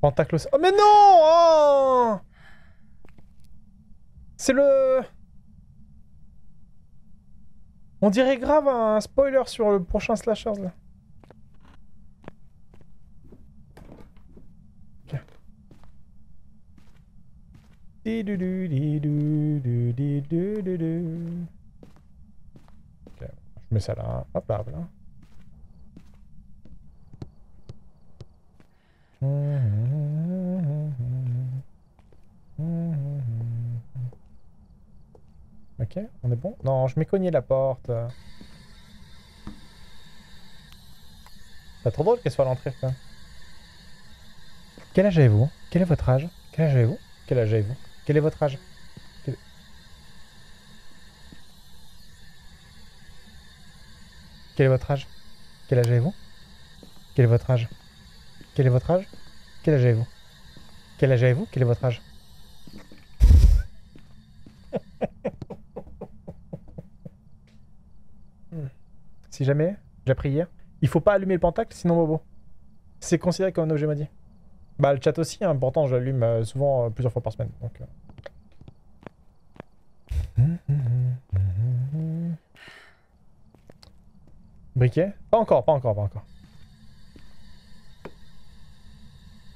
Pentaclos. Oh mais non oh C'est le... On dirait grave un spoiler sur le prochain Slashers là. Ok. Je mets ça là. Hop là. Ok, on est bon Non, je m'ai cogné la porte. C'est trop drôle qu'elle soit à l'entrée. Quel âge avez-vous? Quel est votre âge? Quel âge avez-vous? Quel âge avez-vous? Quel est votre âge Quel... Est votre âge Quel âge avez-vous Quel est votre âge Quel est votre âge Quel âge avez-vous Quel âge avez-vous Quel est votre âge Si jamais, j'ai appris hier, il faut pas allumer le pentacle, sinon bobo. C'est considéré comme un objet maudit. Bah le chat aussi, hein, pourtant je l'allume euh, souvent euh, plusieurs fois par semaine. Donc, euh. Briquet? Pas encore, pas encore, pas encore.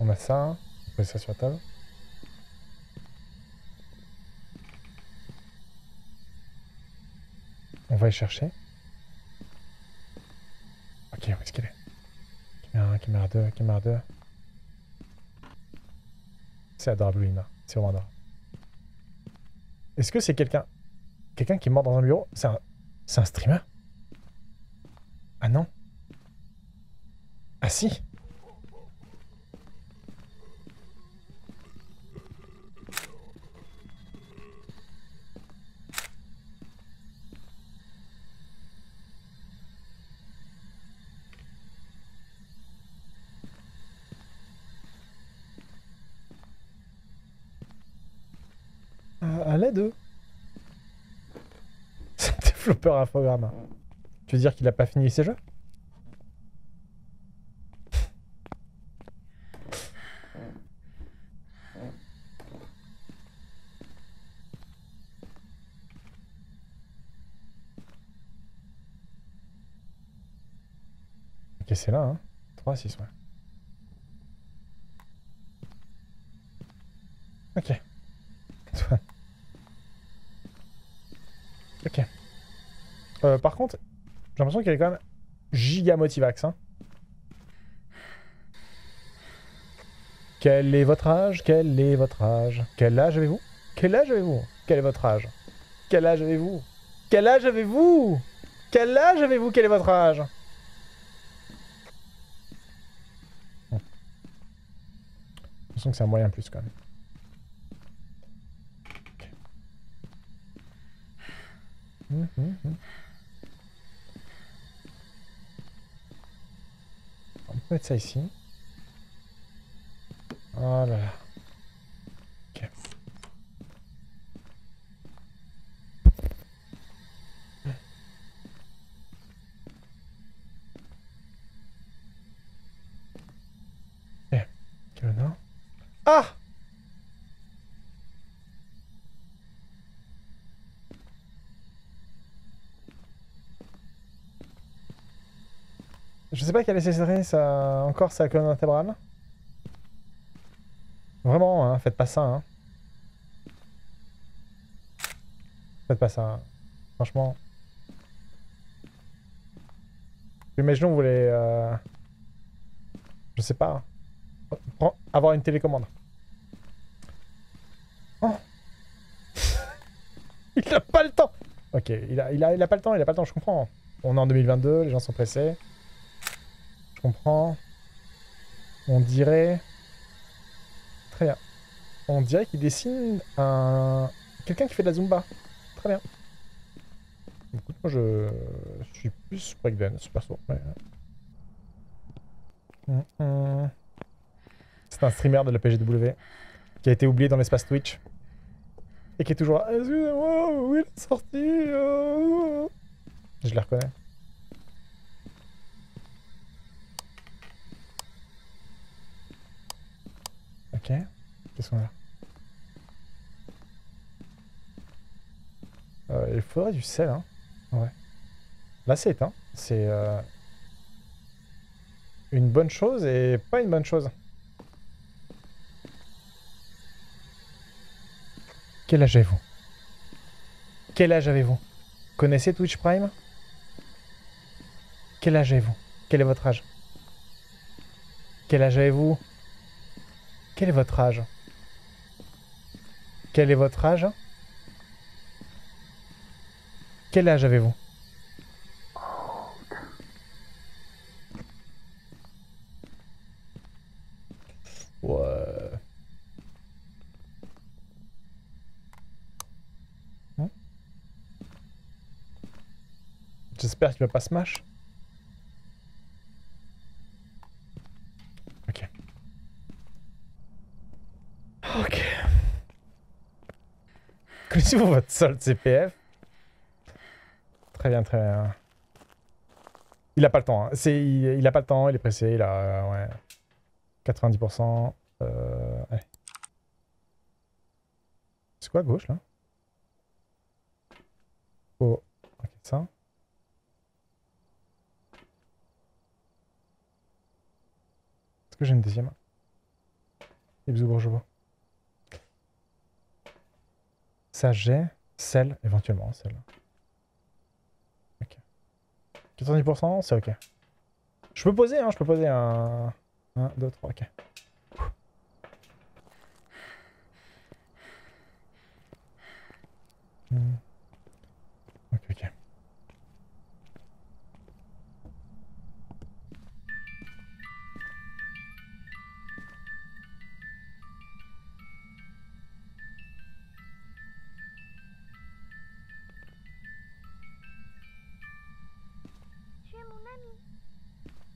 On a ça, on met ça sur la table. On va y chercher. Ok, où est-ce qu'elle est? Caméra 1, caméra 2, caméra 2. C'est adorable, Luna. C'est adorable. Est-ce que c'est quelqu'un... Quelqu'un qui est mort dans un bureau C'est un... C'est un streamer? Ah non? Ah si? À l'aide développeur infogramme. Tu veux dire qu'il a pas fini ses jeux? Ok, c'est là, hein 3, 6, ouais. Ok. Ok. Euh, par contre, j'ai l'impression qu'elle est quand même giga motivax. Hein. Quel est votre âge? Quel est votre âge? Quel âge avez-vous? Quel âge avez-vous? Quel est votre âge? Quel âge avez-vous? Quel âge avez-vous? Quel âge avez-vous? Quel est votre âge? J'ai l'impression que c'est un moyen plus quand même. On peut mettre ça ici. Oh là là. Ok. Ok. Quel honneur. Ah Je sais pas quelle est ça encore sa colonne vertébrale. Vraiment, hein, faites pas ça. Hein. Faites pas ça. hein. Franchement. Imaginons vous voulez... euh, Je sais pas. Prends- Avoir une télécommande. Oh. il a pas le temps Ok, il a, il, a, il a pas le temps, il a pas le temps, je comprends. On est en 2022, les gens sont pressés. Comprends. On dirait... Très bien. On dirait qu'il dessine un... Quelqu'un qui fait de la Zumba. Très bien. Écoute, moi je, suis plus breakdance, perso. Ouais. Hum, hum. C'est un streamer de la PGW qui a été oublié dans l'espace Twitch. Et qui est toujours. Excusez-moi, où est la euh Je la reconnais. Ok. Qu'est-ce qu'on a euh, Il faudrait du sel, hein. Ouais. Là, c'est éteint. C'est euh, une bonne chose et pas une bonne chose. Quel âge avez-vous? Quel âge avez-vous? Connaissez Twitch Prime? Quel âge avez-vous? Quel est votre âge? Quel âge avez-vous? Quel est votre âge? Quel est votre âge? Quel âge avez-vous? Ouais. Hein? J'espère qu'il va pas smash. Ok. Ok. Connaissez-vous votre solde CPF Très bien, très bien. Il a pas le temps. Hein. C'est, il, a pas le temps, il est pressé, il a... Euh, ouais. 90%. Euh. C'est quoi à gauche là? Oh, ok, ça. Est-ce que j'ai une deuxième? Et bisous bourgeois. Ça j'ai, celle, éventuellement, celle. Ok. 90%, c'est ok. Je peux poser, hein, je peux poser un... 1, 2, 3, ok.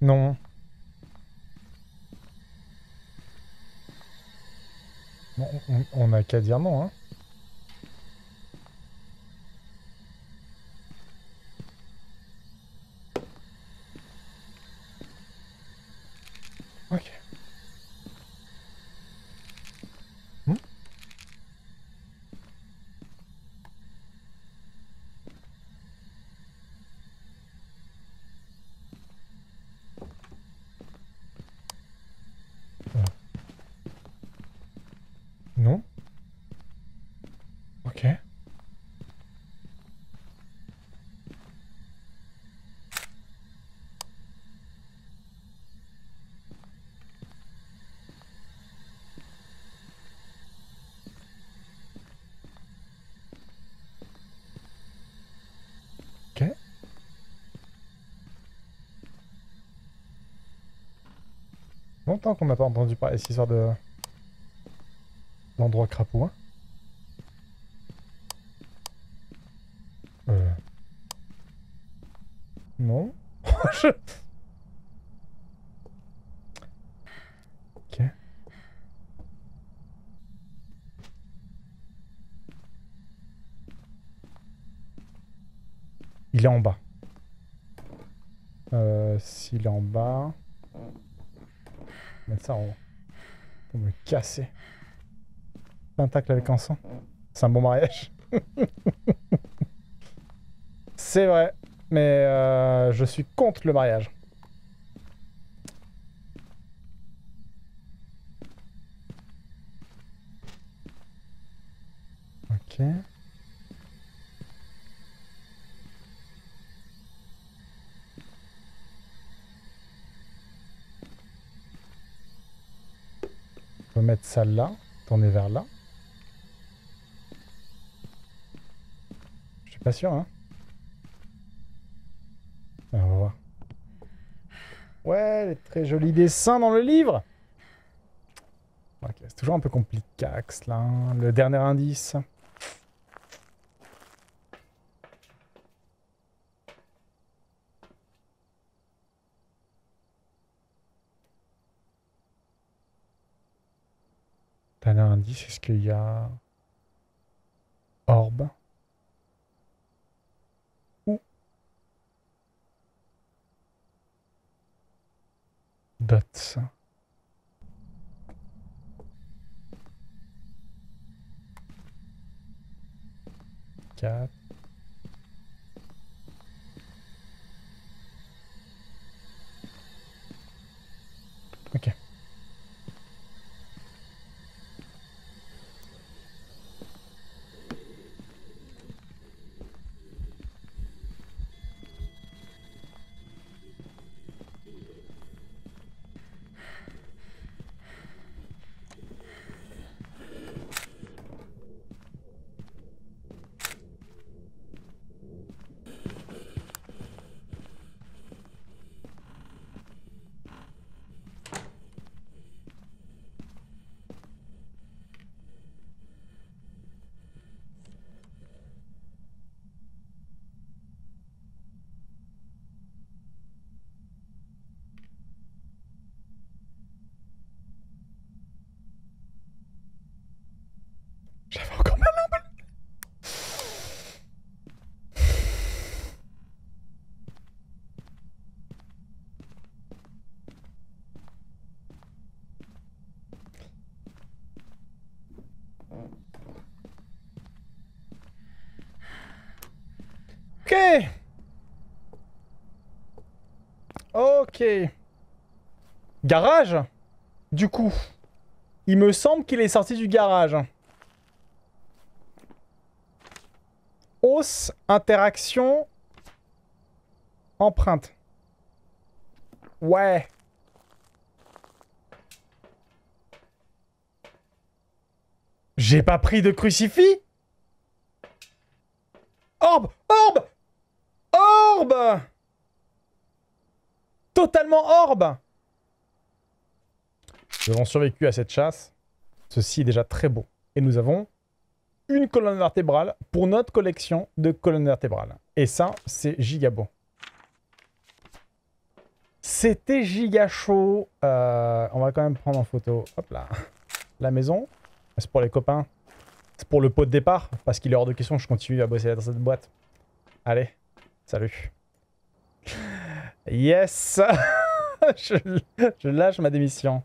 Non. Bon, on, on a qu'à dire non, hein. Ok. Hmm Non Ok. Ok. Longtemps qu'on n'a pas entendu parler de cette de... L'endroit crapaud. hein. Euh... Non. Je- Ok. Il est en bas. Euh, S'il est en bas... Mettre ça en haut. Pour me casser. Pentacle avec sang. C'est un bon mariage. C'est vrai. Mais euh, je suis contre le mariage. Ok. Mettre ça là, tourner vers là. Je suis pas sûr, hein. Alors, on va voir. Ouais, les très jolis dessins dans le livre. Ok, c'est toujours un peu complicax là. Le dernier indice. Dernier indice, est-ce qu'il y a... Orbe. Ou dots? Quatre. Ok. J'avais encore ma lampe. Ok. Garage? Du coup. Il me semble qu'il est sorti du garage. Hausse, interaction, empreinte. Ouais. J'ai pas pris de crucifix? Orbe Orbe Orbe Totalement orbe Nous avons survécu à cette chasse. Ceci est déjà très beau. Et nous avons une colonne vertébrale pour notre collection de colonnes vertébrales. Et ça, c'est giga beau. C'était giga chaud. Euh, on va quand même prendre en photo. Hop là. La maison. C'est pour les copains. C'est pour le pot de départ. Parce qu'il est hors de question que je continue à bosser dans cette boîte. Allez. Salut. Yes je, lâche ma démission.